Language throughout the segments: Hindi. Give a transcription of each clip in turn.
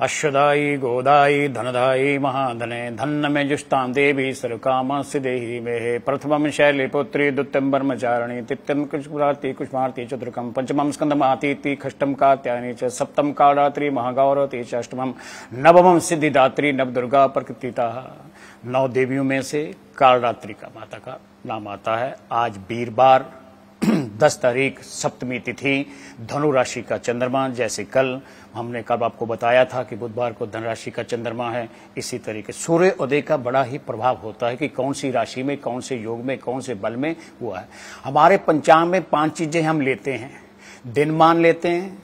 अश्वदायी, गोदायी, धनदायी, महाधने धन्न में जुष्टां देवी सर्वकामा सिदेहि मे प्रथमं शैलीपुत्री, द्वितीयं ब्रह्मचारिणी तृतीयं कुष्मार्ति कुष्मार्ति चतुर्थकं पंचमं स्कंदमातीति खष्टम कात्यायनी च, सप्तम कालात्री, महागौरवती च, अष्टमं नवमं सिद्धिदात्री, नवदुर्गा प्रकृतिता। नौ देवियों में से कालरात्रि का माता का नाम आता है। आज वीरवार दस तारीख सप्तमी तिथि धनु राशि का चंद्रमा। जैसे कल हमने कब आपको बताया था कि बुधवार को धन राशि का चंद्रमा है, इसी तरीके सूर्य उदय का बड़ा ही प्रभाव होता है कि कौन सी राशि में, कौन से योग में, कौन से बल में हुआ है। हमारे पंचांग में पाँच चीज़ें हम लेते हैं। दिन मान लेते हैं,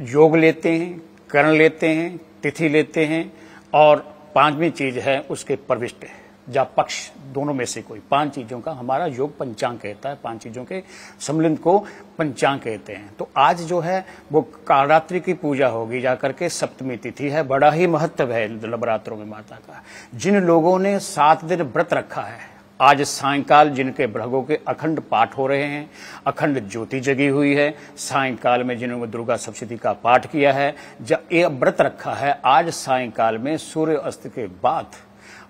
योग लेते हैं, कर्ण लेते हैं, तिथि लेते हैं और पांचवी चीज़ है उसके प्रविष्ट। है या पक्ष, दोनों में से कोई। पाँच चीज़ों का हमारा योग पंचांग कहता है। पाँच चीज़ों के सम्मिलित को पंचांग कहते हैं। तो आज जो है, वो कालरात्रि की पूजा होगी, जाकर के सप्तमी तिथि है। बड़ा ही महत्व है नवरात्रों में माता का। जिन लोगों ने सात दिन व्रत रखा है, आज सायकाल जिनके भ्रगों के अखंड पाठ हो रहे हैं, अखंड ज्योति जगी हुई है, सायकाल में जिन्होंने दुर्गा सप्तती का पाठ किया है ये व्रत रखा है, आज सायंकाल में सूर्य अस्त के बाद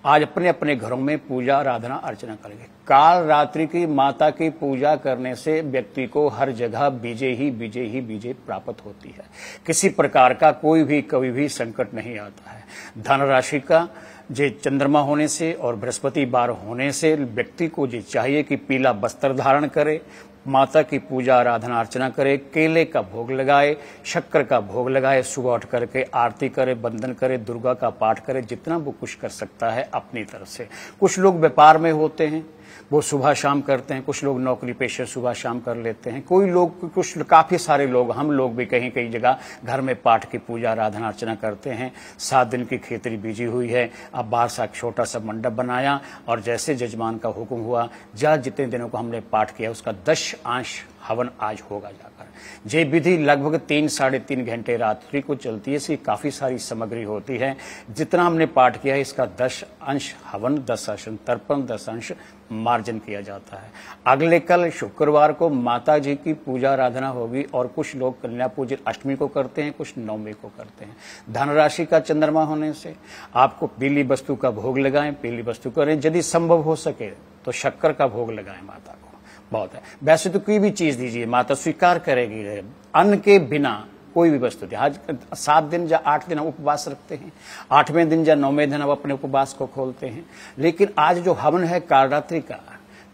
आज अपने अपने घरों में पूजा, आराधना, अर्चना करेंगे। काल रात्रि की माता की पूजा करने से व्यक्ति को हर जगह बीजे ही बीजे ही बीजे प्राप्त होती है। किसी प्रकार का कोई भी, कभी भी संकट नहीं आता है। धन राशि का जे चंद्रमा होने से और बृहस्पति बार होने से व्यक्ति को जो चाहिए कि पीला वस्त्र धारण करे माता की पूजा, आराधना, अर्चना करे, केले का भोग लगाए, शक्कर का भोग लगाए, सुबह उठ करके आरती करे बंदन करे, दुर्गा का पाठ करे, जितना वो कुछ कर सकता है अपनी तरफ़ से। कुछ लोग व्यापार में होते हैं वो सुबह शाम करते हैं, कुछ लोग नौकरी पेशे सुबह शाम कर लेते हैं। कोई लोग, कुछ काफ़ी सारे लोग, हम लोग भी कहीं कहीं जगह घर में पाठ की पूजा, आराधना अर्चना करते हैं। सात दिन की खेतरी बीजी हुई है। अब बाहर सा छोटा सा मंडप बनाया और जैसे जजमान का हुक्म हुआ, जहाँ जितने दिनों को हमने पाठ किया, उसका दश अंश हवन आज होगा जाकर। ये विधि लगभग तीन, साढ़े तीन घंटे रात्रि को चलती है इसकी काफ़ी सारी सामग्री होती है। जितना हमने पाठ किया है, इसका दस अंश हवन, दस अंश तर्पण, दस अंश मार्जन किया जाता है। अगले कल शुक्रवार को माता जी की पूजा आराधना होगी और कुछ लोग कन्या पूजन अष्टमी को करते हैं, कुछ नवमी को करते हैं। धनराशि का चंद्रमा होने से आपको पीली वस्तु का भोग लगाएँ, पीली वस्तु करें। यदि संभव हो सके तो शक्कर का भोग लगाएँ माता को। बहुत है। वैसे तो कोई भी चीज़ दीजिए, माता स्वीकार करेगी। अन्न के बिना कोई भी वस्तु आज सात दिन या आठ दिन हम उपवास रखते हैं। आठवें दिन या नौवें दिन हम अपने उपवास को खोलते हैं। लेकिन आज जो हवन है, कालरात्रि का,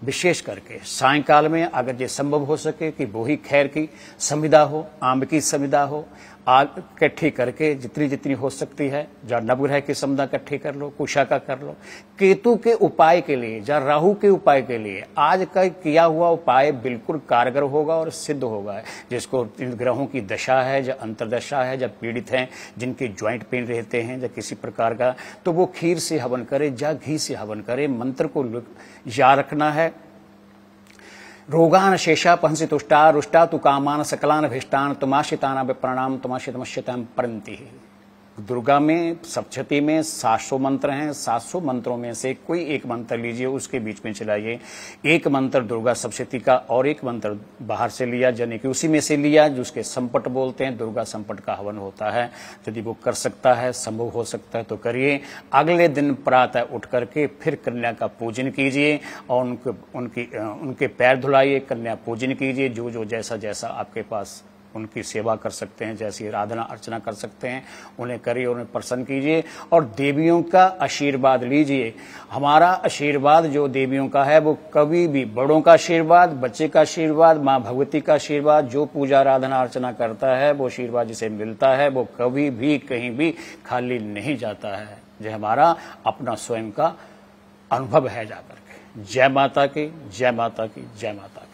विशेष करके सायकाल में अगर ये संभव हो सके कि वो ही खैर की संविदा हो, आम की संविदा हो आग इकट्ठी करके जितनी जितनी हो सकती है, जा नवग्रह की समुदा इकट्ठी कर लो, कुशा का कर लो। केतु के उपाय के लिए या राहु के उपाय के लिए, आज का किया हुआ उपाय बिल्कुल कारगर होगा और सिद्ध होगा। जिसको इन ग्रहों की दशा है या अंतरदशा है या पीड़ित हैं, जिनके ज्वाइंट पेन रहते हैं या किसी प्रकार का तो वो खीर से हवन करे या घी से हवन करे, मंत्र को याद रखना है। रोगान शेषा पहंसी तुष्टा रुष्टा तु कामान सकलान भिष्टान तुमाशिताना विप्रणाम तुमाशितमश्यताम परंती दुर्गा में, सप्तशती में सात सौ मंत्र हैं। सात सौ मंत्रों में से कोई एक मंत्र लीजिए, उसके बीच में चलाइए। एक मंत्र दुर्गा सप्तशती का और एक मंत्र बाहर से लिया, यानी कि उसी में से लिया जो उसके संपट बोलते हैं। दुर्गा संपट का हवन होता है। यदि वो कर सकता है, संभव हो सकता है तो करिए। अगले दिन प्रातः उठ करके फिर कन्या का पूजन कीजिए और उनके, उनकी उनके पैर धुलाइए। कन्या पूजन कीजिए। जो जो जैसा जैसा आपके पास उनकी सेवा कर सकते हैं, जैसी आराधना, अर्चना कर सकते हैं। उन्हें करिए, उन्हें प्रसन्न कीजिए और देवियों का आशीर्वाद लीजिए। हमारा आशीर्वाद जो देवियों का है, वो कभी भी बड़ों का आशीर्वाद, बच्चे का आशीर्वाद, माँ भगवती का आशीर्वाद, जो पूजा, आराधना, अर्चना करता है, वो आशीर्वाद जिसे मिलता है, वो कभी भी, कहीं भी खाली नहीं जाता है। जो हमारा अपना स्वयं का अनुभव है जाकर के। जय माता की, जय माता की, जय माता की।